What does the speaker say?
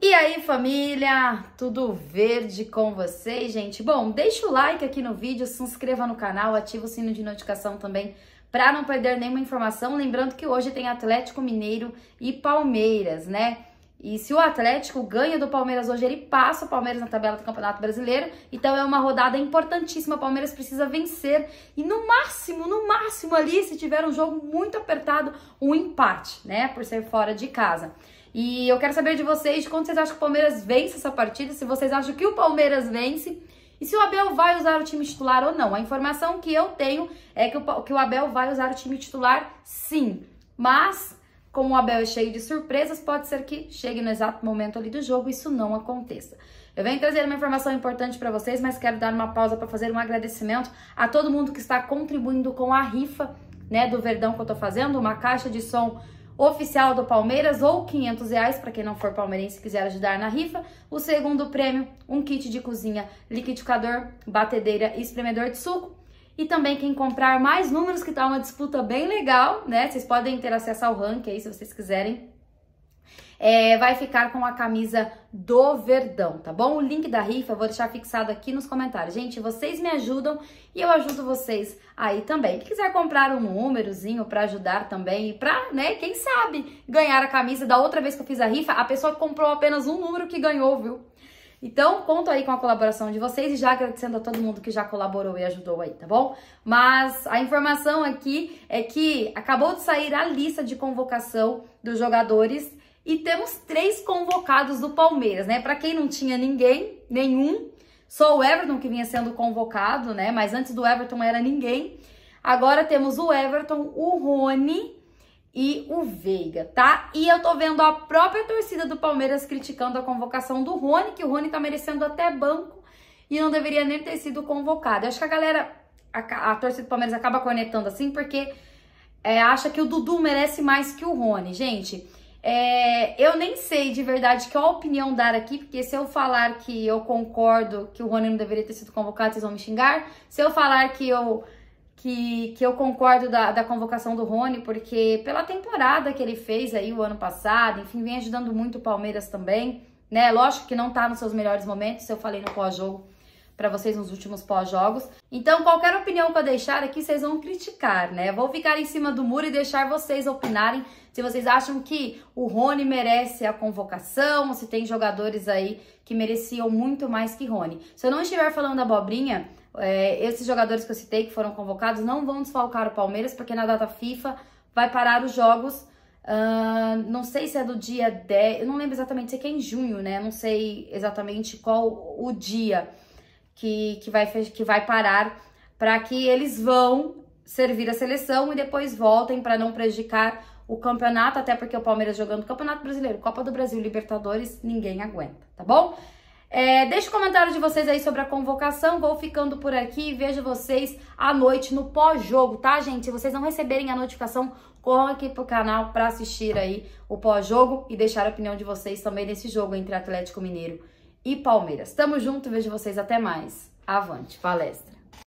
E aí, família? Tudo verde com vocês, gente? Bom, deixa o like aqui no vídeo, se inscreva no canal, ativa o sino de notificação também para não perder nenhuma informação. Lembrando que hoje tem Atlético Mineiro e Palmeiras, né? E se o Atlético ganha do Palmeiras hoje, ele passa o Palmeiras na tabela do Campeonato Brasileiro. Então é uma rodada importantíssima. O Palmeiras precisa vencer. E no máximo, no máximo ali, se tiver um jogo muito apertado, um empate, né? Por ser fora de casa. E eu quero saber de vocês quando vocês acham que o Palmeiras vence essa partida, se vocês acham que o Palmeiras vence e se o Abel vai usar o time titular ou não. A informação que eu tenho é que o, que o Abel vai usar o time titular sim, mas como o Abel é cheio de surpresas, pode ser que chegue no exato momento ali do jogo e isso não aconteça. Eu venho trazer uma informação importante para vocês, mas quero dar uma pausa para fazer um agradecimento a todo mundo que está contribuindo com a rifa, né, do Verdão que eu tô fazendo, uma caixa de som oficial do Palmeiras ou 500 reais para quem não for palmeirense e quiser ajudar na rifa. O segundo prêmio, um kit de cozinha, liquidificador, batedeira e espremedor de suco. E também quem comprar mais números, que tá uma disputa bem legal, né? Vocês podem ter acesso ao ranking aí se vocês quiserem é, vai ficar com a camisa do Verdão, tá bom? O link da rifa eu vou deixar fixado aqui nos comentários. Gente, vocês me ajudam e eu ajudo vocês aí também. Quem quiser comprar um númerozinho para ajudar também e pra, né, quem sabe ganhar a camisa. Da outra vez que eu fiz a rifa, a pessoa comprou apenas um número que ganhou, viu? Então, conto aí com a colaboração de vocês e já agradecendo a todo mundo que já colaborou e ajudou aí, tá bom? Mas a informação aqui é que acabou de sair a lista de convocação dos jogadores e temos três convocados do Palmeiras, né? Para quem não tinha ninguém, nenhum, só o Everton que vinha sendo convocado, né? Mas antes do Everton era ninguém. Agora temos o Everton, o Rony e o Veiga, tá? E eu tô vendo a própria torcida do Palmeiras criticando a convocação do Rony, que o Rony tá merecendo até banco e não deveria nem ter sido convocado. Eu acho que a galera, a, a torcida do Palmeiras acaba cornetando assim porque é, acha que o Dudu merece mais que o Rony. Gente, é, eu nem sei de verdade qual opinião dar aqui, porque se eu falar que eu concordo que o Rony não deveria ter sido convocado, vocês vão me xingar. Se eu falar que eu que, que eu concordo da, da convocação do Rony, porque pela temporada que ele fez aí o ano passado, enfim, vem ajudando muito o Palmeiras também, né? Lógico que não tá nos seus melhores momentos, eu falei no pós-jogo para vocês nos últimos pós-jogos. Então, qualquer opinião que eu deixar aqui, vocês vão criticar, né? Vou ficar em cima do muro e deixar vocês opinarem se vocês acham que o Rony merece a convocação, se tem jogadores aí que mereciam muito mais que Rony. Se eu não estiver falando abobrinha, é, esses jogadores que eu citei que foram convocados não vão desfalcar o Palmeiras, porque na data FIFA vai parar os jogos. Uh, não sei se é do dia 10, eu não lembro exatamente, sei que é em junho, né? Não sei exatamente qual o dia que, que, vai, que vai parar para que eles vão servir a seleção e depois voltem para não prejudicar o campeonato, até porque o Palmeiras jogando Campeonato Brasileiro, Copa do Brasil, Libertadores, ninguém aguenta, tá bom? É, deixa o comentário de vocês aí sobre a convocação. Vou ficando por aqui e vejo vocês à noite no pós-jogo, tá, gente? Se vocês não receberem a notificação, corram aqui pro canal para assistir aí o pós-jogo e deixar a opinião de vocês também nesse jogo entre Atlético Mineiro e Palmeiras. Tamo junto, vejo vocês até mais. Avante, palestra!